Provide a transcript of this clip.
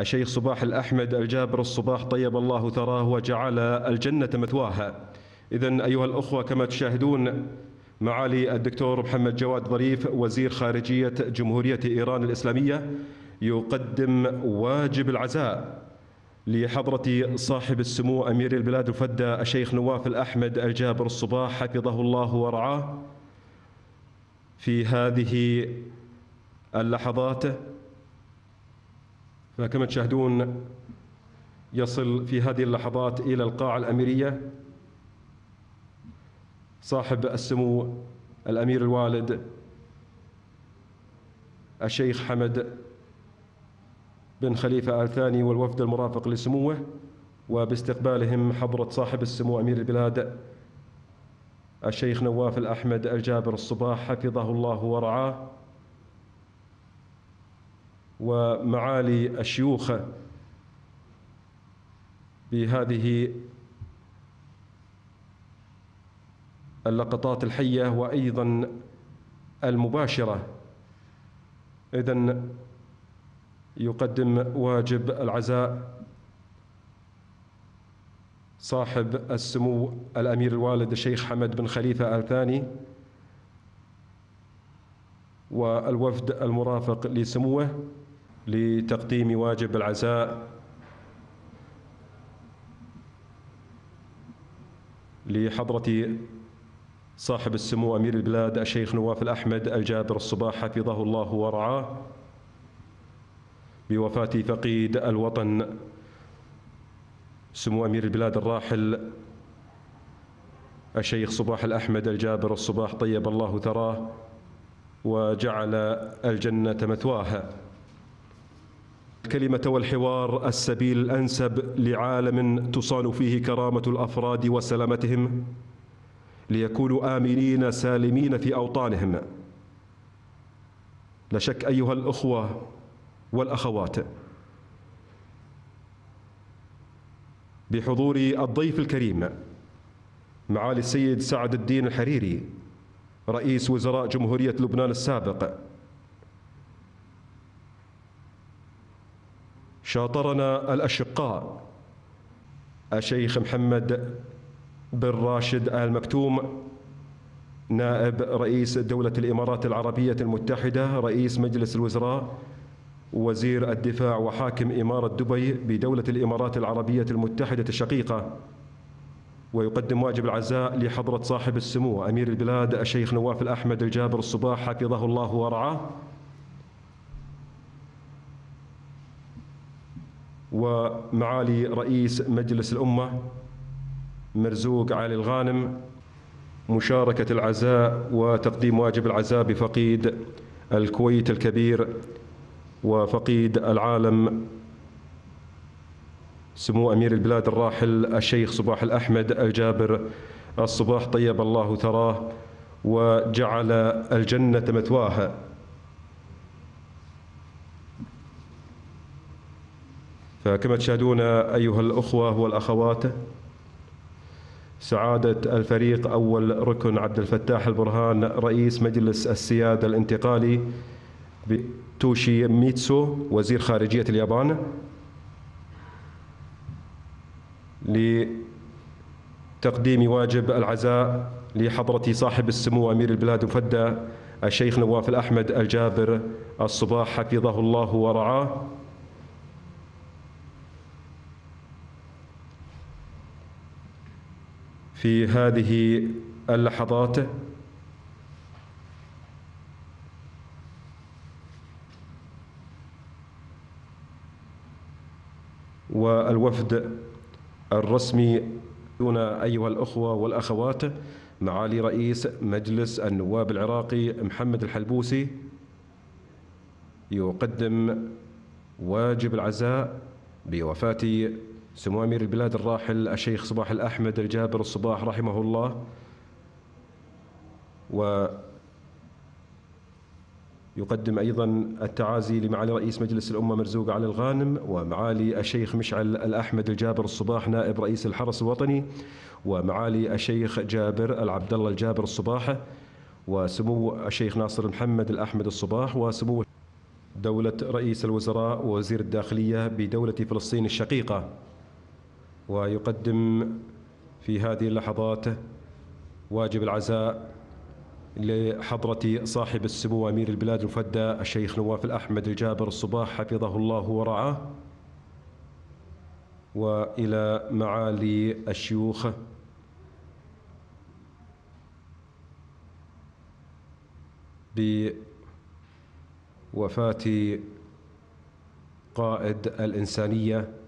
الشيخ صباح الأحمد الجابر الصباح طيب الله ثراه وجعل الجنة مثواها. إذا أيها الأخوة كما تشاهدون معالي الدكتور محمد جواد ظريف وزير خارجية جمهورية إيران الإسلامية يقدم واجب العزاء لحضرة صاحب السمو أمير البلاد الفدى الشيخ نواف الأحمد الجابر الصباح حفظه الله ورعاه. في هذه اللحظات فكما تشاهدون يصل في هذه اللحظات إلى القاعة الأميرية. صاحب السمو الأمير الوالد الشيخ حمد بن خليفة آل ثاني والوفد المرافق لسموه وباستقبالهم حضرة صاحب السمو أمير البلاد الشيخ نواف الأحمد الجابر الصباح حفظه الله ورعاه. ومعالي الشيوخ بهذه اللقطات الحية وأيضا المباشرة. إذن يقدم واجب العزاء صاحب السمو الأمير الوالد الشيخ حمد بن خليفة آل ثاني والوفد المرافق لسموه. لتقديم واجب العزاء. لحضرة صاحب السمو أمير البلاد الشيخ نواف الأحمد الجابر الصباح حفظه الله ورعاه بوفاة فقيد الوطن. سمو أمير البلاد الراحل الشيخ صباح الأحمد الجابر الصباح طيب الله ثراه وجعل الجنة مثواها. الكلمة والحوار السبيل الأنسب لعالم تصان فيه كرامة الأفراد وسلامتهم ليكونوا آمنين سالمين في أوطانهم. لا شك أيها الأخوة والأخوات بحضور الضيف الكريم معالي السيد سعد الدين الحريري رئيس وزراء جمهورية لبنان السابق شاطرنا الأشقاء. الشيخ محمد بن راشد آل مكتوم نائب رئيس دولة الإمارات العربية المتحدة رئيس مجلس الوزراء وزير الدفاع وحاكم إمارة دبي بدولة الإمارات العربية المتحدة الشقيقة. ويقدم واجب العزاء لحضرة صاحب السمو أمير البلاد الشيخ نواف الأحمد الجابر الصباح حفظه الله ورعاه. ومعالي رئيس مجلس الأمة مرزوق علي الغانم مشاركة العزاء وتقديم واجب العزاء بفقيد الكويت الكبير وفقيد العالم. سمو أمير البلاد الراحل الشيخ صباح الأحمد الجابر الصباح طيب الله ثراه وجعل الجنة مثواها فكما تشاهدون أيها الأخوة والأخوات سعادة الفريق أول ركن عبد الفتاح البرهان رئيس مجلس السيادة الانتقالي توشي ميتسو وزير خارجية اليابان لتقديم واجب العزاء لحضرة صاحب السمو أمير البلاد مفدى الشيخ نواف الأحمد الجابر الصباح حفظه الله ورعاه. في هذه اللحظات؟ والوفد الرسمي دون أيها الأخوة والأخوات معالي رئيس مجلس النواب العراقي محمد الحلبوسي يقدم واجب العزاء بوفاة سمو أمير البلاد الراحل الشيخ صباح الأحمد الجابر الصباح رحمه الله. و يقدم أيضا التعازي لمعالي رئيس مجلس الأمة مرزوق علي الغانم ومعالي الشيخ مشعل الأحمد الجابر الصباح نائب رئيس الحرس الوطني ومعالي الشيخ جابر العبد الله الجابر الصباح وسمو الشيخ ناصر محمد الأحمد الصباح وسمو دولة رئيس الوزراء ووزير الداخلية بدولة فلسطين الشقيقة. ويقدم في هذه اللحظات واجب العزاء لحضرة صاحب السمو أمير البلاد المفدى الشيخ نواف الأحمد الجابر الصباح حفظه الله ورعاه وإلى معالي الشيوخ. بوفاة قائد الإنسانية